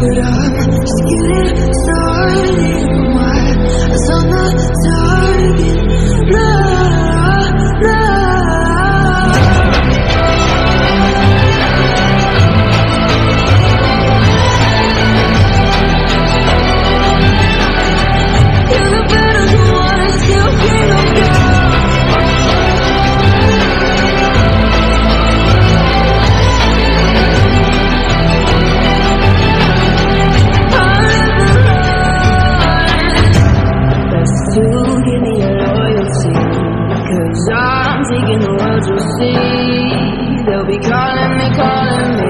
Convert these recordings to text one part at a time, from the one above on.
but I me, calling me.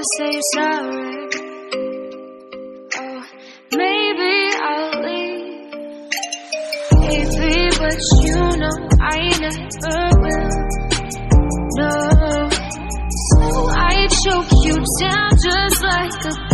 To say you're sorry. Oh, maybe I'll leave. Maybe, but you know I never will. No, so I choke you down just like a